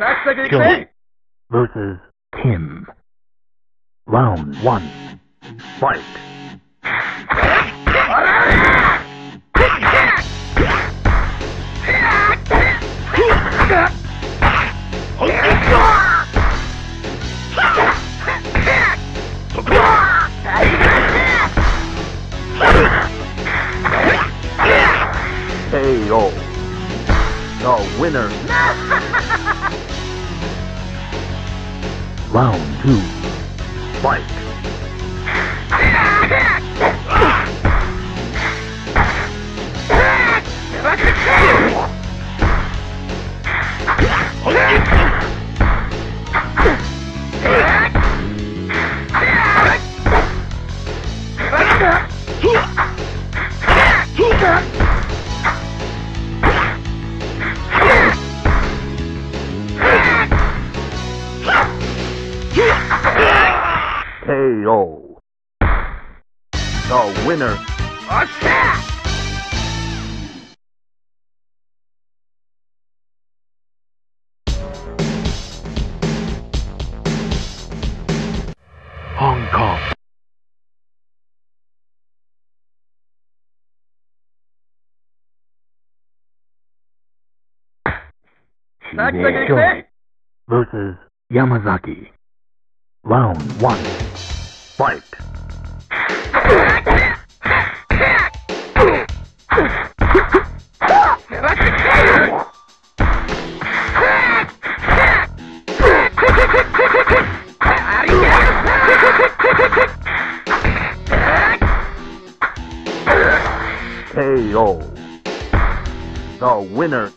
That's thing. versus Tim. Round one. Fight. KO. The winner. Attack! Max versus Yamazaki. Round one. Fight. KO. The winner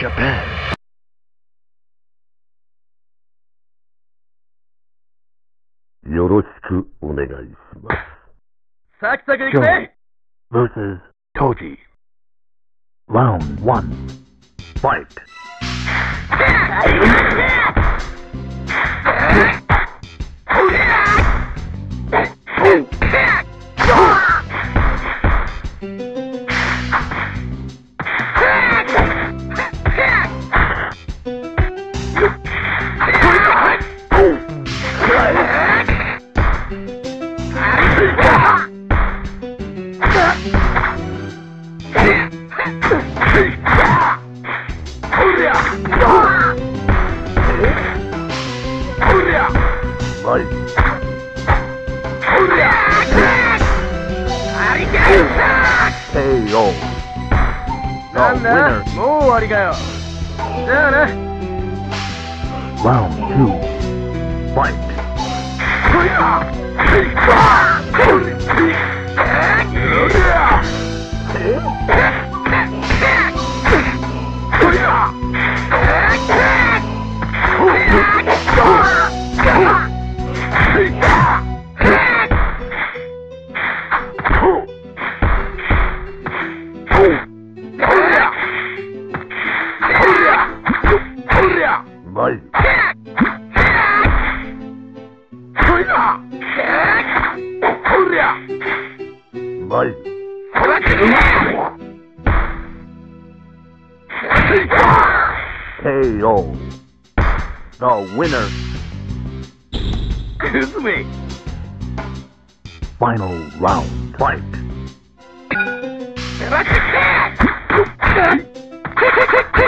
Japan. Yoroshiku onegaishimasu. Sakisaki Ikue versus Toji. Round one. Fight.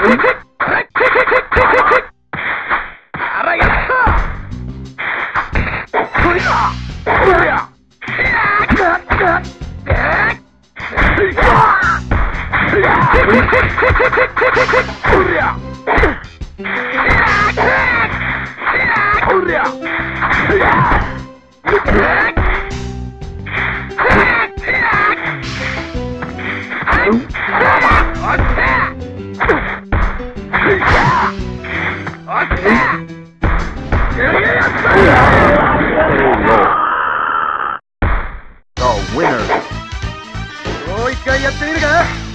The winner. もう一回やってみるか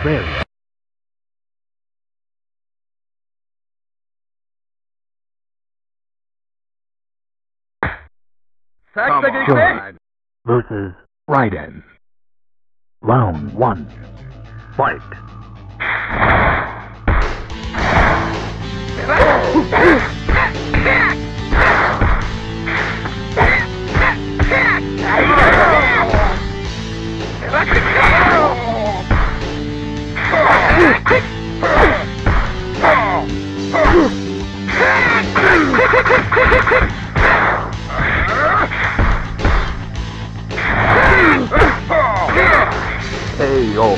prairie Come on. versus Raiden. Round one. Fight. KO.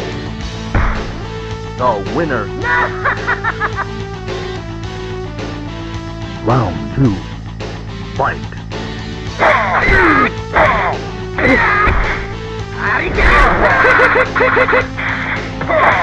The winner. Round 2. Fight.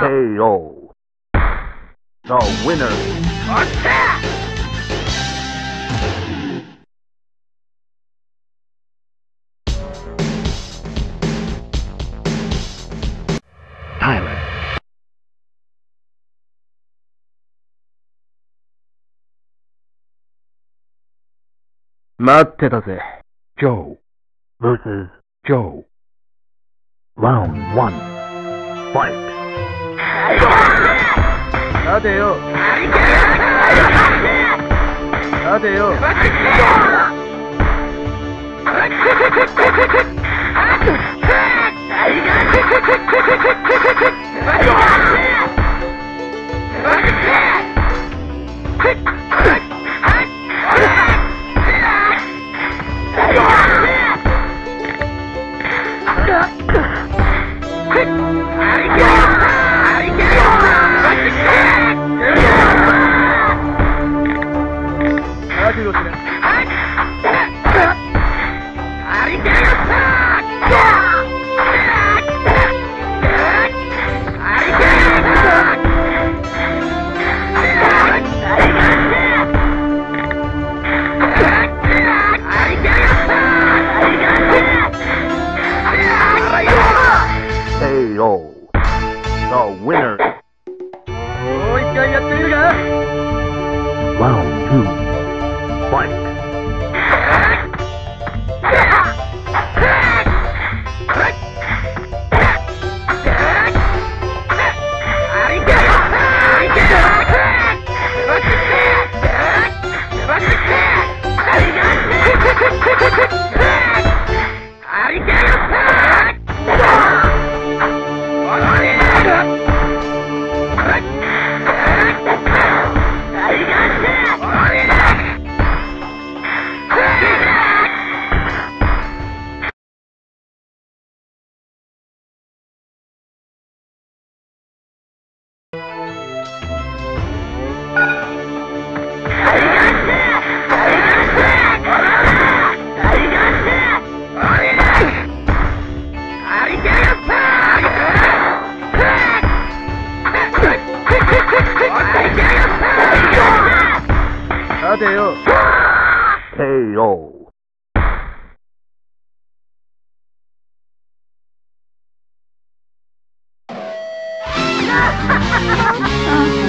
KO. The winner. Attack! Tyler. Matte Joe versus Joe. Round one. Fight. 待でよ。待でよ。哈哈哈哈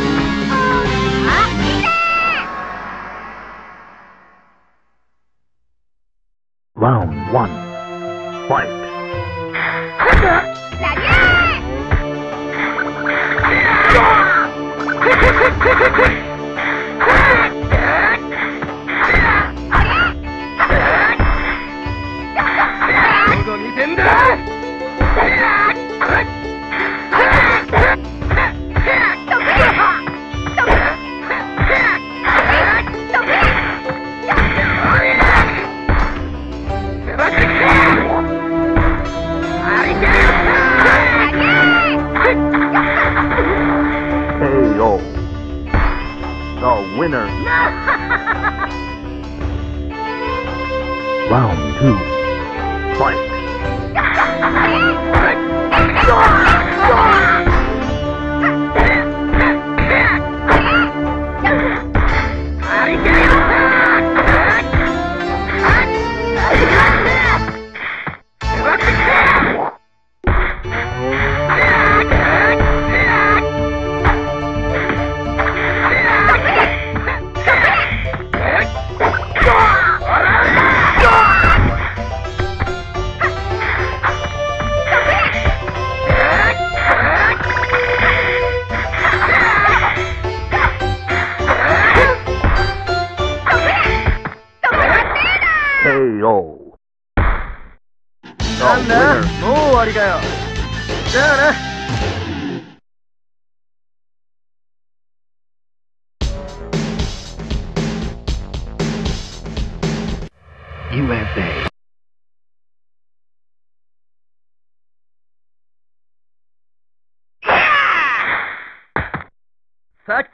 That's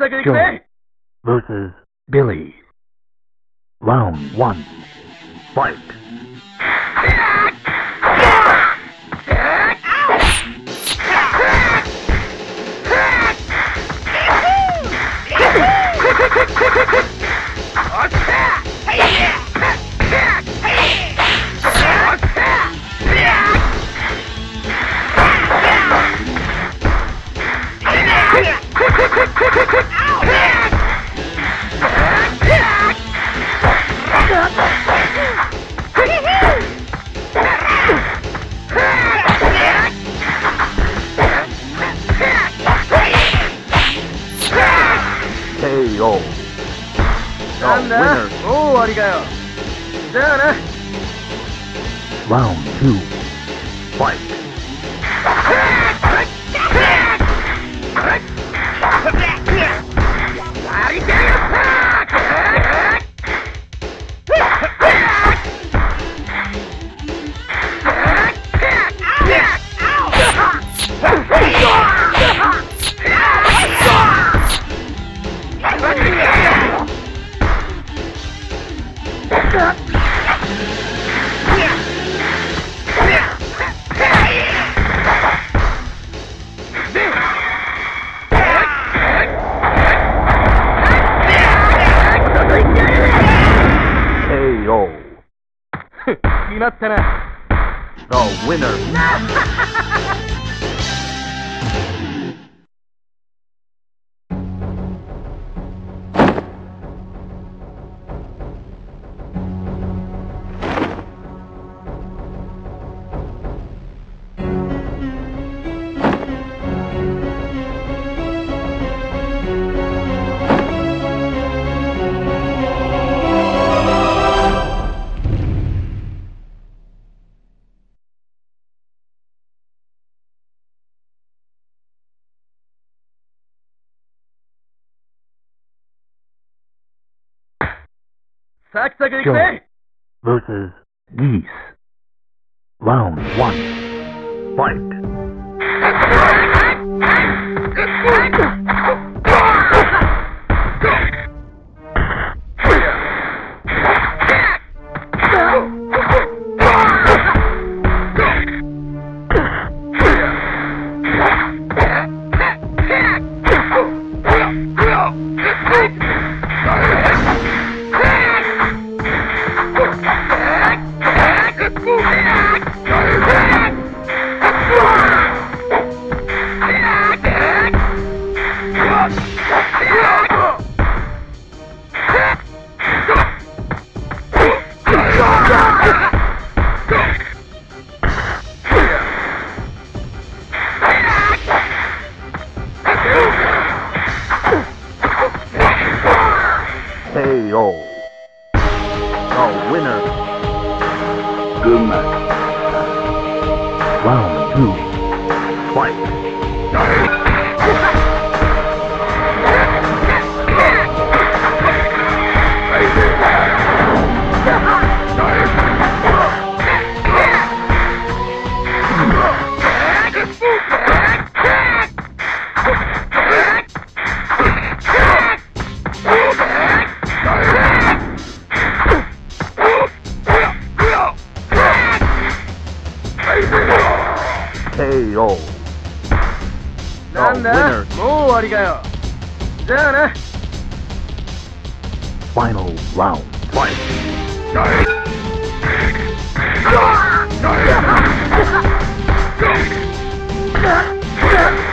versus Billy. Round one. Fight. Hey, yeah! Ow! Backstage Show versus Geese. Round one. Fight. KO. なんだ winner. もう終わりかよじゃあな Final round. Fight. KO.